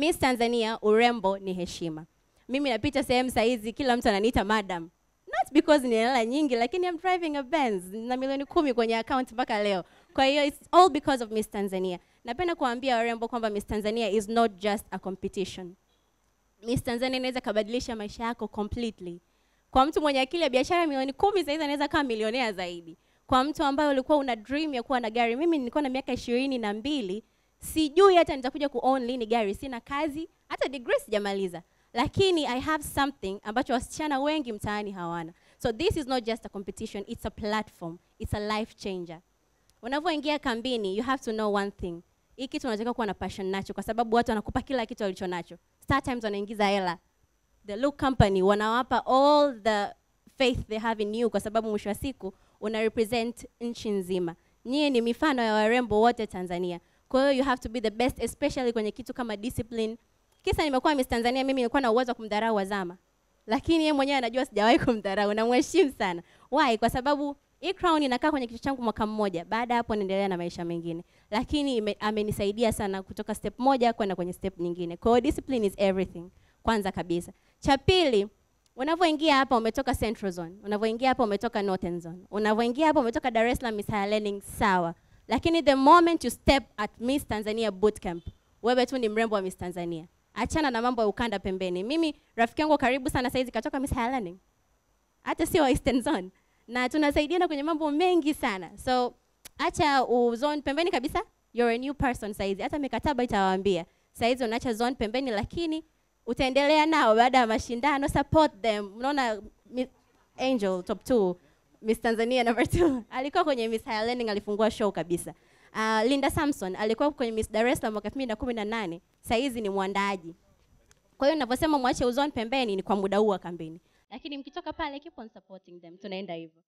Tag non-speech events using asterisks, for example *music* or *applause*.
Miss Tanzania, urembo ni heshima. Mimi napita sehemu saizi, kila mtu ananiita madam, not because ni hela nyingi, lakini I'm driving a Benz na milioni kumi kwenye account mpaka leo. Kwa hiyo it's all because of Miss Tanzania. Napenda kuambia warembo kwamba Miss Tanzania is not just a competition. Miss Tanzania inaweza kabadilisha maisha yako completely. Kwa mtu mwenye akili ya biashara milioni kumi saizi anaweza kama milionea zaidi. Kwa mtu ambaye ulikuwa una dream ya kuwa na gari, mimi nilikuwa na miaka ishirini na mbili sijui hata nitakuja kuown lini gari, sina kazi, hata degree sijamaliza, lakini I have something ambacho wasichana wengi mtaani hawana. So this is not just a competition, it's a platform, it's a life changer. Unavyoingia kambini, you have to know one thing. Hii kitu unataka kuwa na passion nacho, kwa sababu watu wanakupa kila kitu walicho nacho. Star Times wanaingiza hela, the Look Company wanawapa all the faith they have in you, kwa sababu mwisho wa siku una represent nchi nzima. Nyie ni mifano ya warembo wote Tanzania. Kwa hiyo you have to be the best especially kwenye kitu kama discipline. Kisa nimekuwa Miss Tanzania, mimi nilikuwa na uwezo wa kumdharau Wazama, lakini yeye mwenyewe anajua sijawahi kumdharau, namheshimu sana. Why? Kwa sababu hii crown inakaa kwenye kichwa changu mwaka mmoja, baada hapo naendelea na maisha mengine, lakini amenisaidia sana kutoka step moja kwenda kwenye step nyingine. Kwa hiyo discipline is everything, kwanza kabisa. Cha pili, unavyoingia hapa umetoka Central Zone, unavyoingia hapa umetoka Northern Zone, unavyoingia hapa umetoka Dar es Salaam Miss Higher Learning, sawa, lakini the moment you step at Miss Tanzania Bootcamp, wewe tu ni mrembo wa Miss Tanzania. Achana na mambo ya ukanda pembeni. Mimi rafiki yangu karibu sana saizi katoka Miss Higher hata sio Eastern Zone, na tunasaidiana kwenye mambo mengi sana. So acha uzone pembeni kabisa, you're a new person saizi. Hata mikataba itawaambia saizi unaacha zone pembeni, lakini utaendelea nao baada ya mashindano. Support them. Unaona Angel top 2 Miss Tanzania number 2 *laughs* alikuwa kwenye Miss Higher Learning, alifungua show kabisa. Uh, Linda Samson alikuwa kwenye Miss Dar es Salaam mwaka 2018 saizi ni mwandaaji. Kwa hiyo ninavyosema mwache uzoni pembeni ni kwa muda huu wa kampeni, lakini mkitoka pale keep on supporting them, tunaenda hivyo.